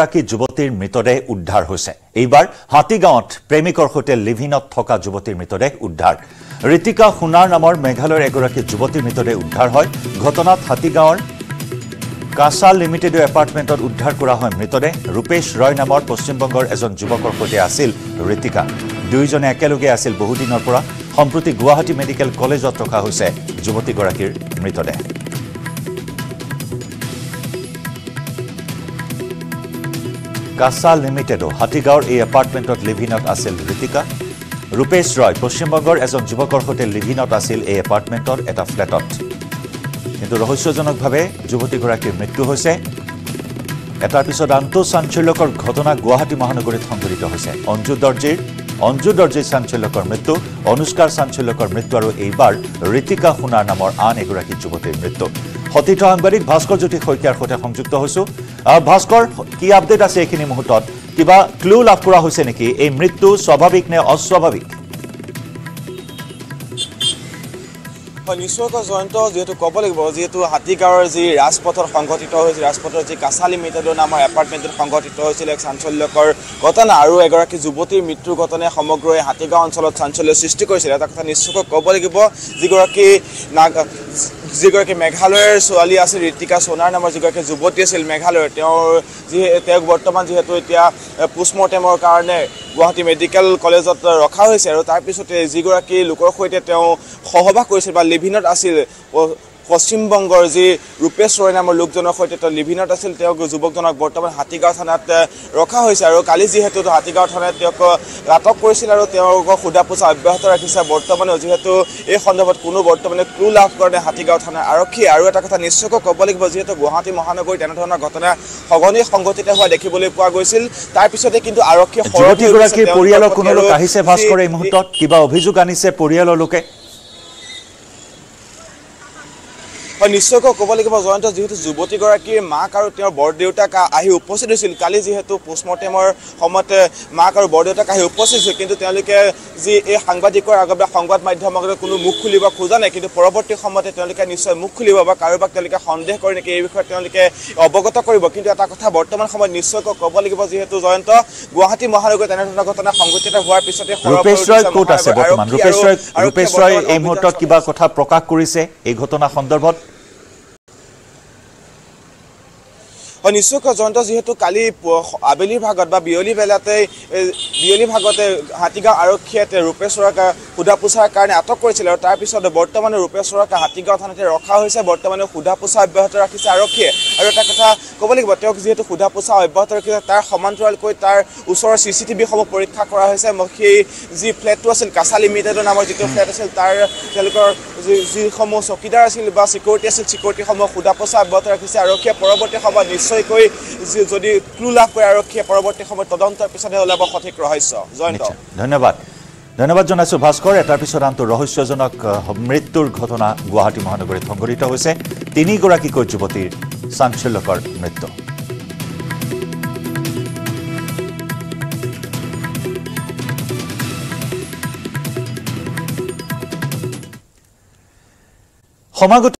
এগৰাকী যুৱতীৰ মৃতদেহ উদ্ধাৰ হৈছে। এইবাৰ হাতীগাঁৱত প্ৰেমিকৰ সৈতে লিভিনত থকা যুৱতীৰ মৃতদেহ উদ্ধাৰ। ঋতিকা সোণাৰ নামৰ মেঘালয়ৰ এগৰাকী যুৱতীৰ মৃতদেহ উদ্ধাৰ হয়। ঘটনাত হাতীগাঁৱৰ কাছা লিমিটেডৰ এপাৰ্টমেণ্টত উদ্ধাৰ কৰা হয় মৃতদেহ। ৰূপেশ ৰয় নামৰ পশ্চিমবংগৰ এজন যুৱকৰ সৈতে আছিল ঋতিকা দুয়োজনে একেলগে আছিল বহুদিনৰ পৰা। সম্প্ৰতি গুৱাহাটী মেডিকেল কলেজত ৰখা হৈছে যুৱতীগৰাকীৰ মৃতদেহ। কাছা লিমিটেডো হাতীগাঁৱৰ এই এপাৰ্টমেণ্টত লিভিনত আছিল ঋতিকা ৰূপেশ ৰয় পশ্চিমবংগৰ এজন যুৱকৰ সৈতে লিভিনত আছিল এই এপাৰ্টমেণ্টৰ এটা ফ্লেটত কিন্তু ৰহস্যজনকভাৱে যুৱতীগৰাকীৰ মৃত্যু হৈছে। এটাৰ পিছত আন্তঃ চাঞ্চল্যকৰ ঘটনা গুৱাহাটী মহানগৰীত সংঘটিত হৈছে। অঞ্জু দৰ্জীৰ অঞ্জু দৰ্জীৰ চাঞ্চল্যকৰ মৃত্যু অনুষ্কাৰ চাঞ্চল্যকৰ মৃত্যু আৰু এইবাৰ ঋতিকা সোণাৰ নামৰ আন এগৰাকী যুৱতীৰ মৃত্যু। সতীৰ্থ সাংবাদিক ভাস্কৰ জ্যোতি শইকীয়াৰ সৈতে সংযুক্ত হৈছো। ভাস্কৰ কি আপডেট আছে এইখিনি মুহূৰ্তত? কিবা ক্লু লাভ কৰা হৈছে নেকি? এই মৃত্যু স্বাভাৱিক নে অস্বাভাৱিক? হয় নিশ্চয়কৈ জয়ন্ত যিহেতু ক'ব লাগিব যিহেতু হাতীগাঁৱৰ যি ৰাজপথত সংঘটিত হৈছিল ৰাজপথৰ যি কাছা লিমিটেডৰ নামৰ এপাৰ্টমেণ্টত সংঘটিত হৈছিল এক চাঞ্চল্যকৰ ঘটনা আৰু এগৰাকী যুৱতীৰ মৃত্যুৰ ঘটনাই সমগ্ৰ হাতীগাঁও অঞ্চলত চাঞ্চল্যৰ সৃষ্টি কৰিছিল। এটা কথা নিশ্চয়কৈ ক'ব লাগিব যিগৰাকী যিগৰাকী মেঘালয়ৰ ছোৱালী আছিল ঋতিকা সোণাৰ নামৰ যিগৰাকী যুৱতী আছিল মেঘালয়ৰ তেওঁৰ যি তেওঁক বৰ্তমান যিহেতু এতিয়া পোষ্টমৰ্টেমৰ কাৰণে গুৱাহাটী মেডিকেল কলেজত ৰখা হৈছে আৰু তাৰপিছতে যিগৰাকী লোকৰ সৈতে তেওঁ সহবাস কৰিছিল বা লিভিনত আছিল পশ্চিমবংগৰ যি ৰূপেশ ৰয় নামৰ লোকজনৰ সৈতে তেওঁ লিভিনত আছিল তেওঁক যুৱকজনক বৰ্তমান হাতীগাঁও থানাত ৰখা হৈছে আৰু কালি যিহেতু হাতীগাঁও থানাত তেওঁক আটক কৰিছিল আৰু তেওঁলোকক সোধা পোছা অব্যাহত ৰাখিছে। বৰ্তমানেও যিহেতু এই সন্দৰ্ভত কোনো বৰ্তমানে ক্লু লাভ কৰা নাই হাতীগাঁও থানাৰ আৰক্ষী আৰু এটা কথা নিশ্চয়কৈ ক'ব লাগিব যিহেতু গুৱাহাটী মহানগৰীত এনেধৰণৰ ঘটনা সঘনেই সংঘটিত হোৱা দেখিবলৈ পোৱা গৈছিল তাৰপিছতে কিন্তু আৰক্ষীয়ে পৰিয়ালৰ কোনো লোক আহিছে ভাস্কৰ এই মুহূৰ্তত? কিবা অভিযোগ আনিছে পৰিয়ালৰ লোকে? হয় নিশ্চয়কৈ ক'ব লাগিব জয়ন্ত যিহেতু যুৱতীগৰাকীৰ মাক আৰু তেওঁৰ বৰদেউতাক আহি উপস্থিত হৈছিল কালি যিহেতু পোষ্টমৰ্টেমৰ সময়তে মাক আৰু বৰদেউতাক আহি উপস্থিত হৈছিল কিন্তু তেওঁলোকে যি এই সাংবাদিকৰ আগত বা সংবাদ মাধ্যমৰ আগত কোনো মুখ খুলিব খোজা নাই কিন্তু পৰৱৰ্তী সময়তে তেওঁলোকে নিশ্চয় মুখ খুলিব বা কাৰোবাক তেওঁলোকে সন্দেহ কৰে নেকি এই বিষয়ে তেওঁলোকে অৱগত কৰিব। কিন্তু এটা কথা বৰ্তমান সময়ত নিশ্চয়কৈ ক'ব লাগিব যিহেতু জয়ন্ত গুৱাহাটী মহানগৰীত এনেধৰণৰ ঘটনা সংঘটিত হোৱাৰ পিছতে এই মুহূৰ্তত কিবা কথা প্ৰকাশ কৰিছে এই ঘটনা সন্দৰ্ভত? নিশ্চয়কৈ জয়ন্ত যিহেতু কালি আবেলিৰ ভাগত বা বিয়লি বেলাতে বিয়লি ভাগতে হাতীগাঁও আৰক্ষীয়ে ৰূপেশ চৰাক সোধা পোছাৰ কাৰণে আটক কৰিছিল আৰু তাৰপিছত বৰ্তমানে ৰূপেশ চৰাক হাতীগাঁও থানাতে ৰখা হৈছে বৰ্তমানে সোধা পোছা অব্যাহত ৰাখিছে আৰক্ষীয়ে। আৰু এটা কথা ক'ব লাগিব তেওঁক যিহেতু সোধা পোছা অব্যাহত ৰাখিছে তাৰ সমান্তৰালকৈ তাৰ ওচৰৰ চি চি টিভিসমূহ পৰীক্ষা কৰা হৈছে সেই যি ফ্লেটটো আছিল কাছা লিমিটেডৰ নামৰ যিটো ফ্লেট আছিল তাৰ তেওঁলোকৰ যিসমূহ চকীদাৰ আছিল বা চিকিউৰিটি আছিল চিকিউৰিটিসমূহ সোধা পোছা অব্যাহত ৰাখিছে আৰক্ষীয়ে পৰৱৰ্তী সময়ত নিশ্চয়কৈ যদি ক্লু লাভ কৰে আৰক্ষীয়ে পৰৱৰ্তী সময়ত তদন্তৰ পিছতহে ওলাব সঠিক ৰহস্য। জয়ন্ত। ধন্যবাদ। ধন্যবাদ জনাইছো ভাস্কৰ এটাৰ পিছত আনটো ৰহস্যজনক মৃত্যুৰ ঘটনা গুৱাহাটী মহানগৰীত সংঘটিত হৈছে। তিনিগৰাকীকৈ যুৱতীৰ চাঞ্চল্যকৰ মৃত্যু। 浜口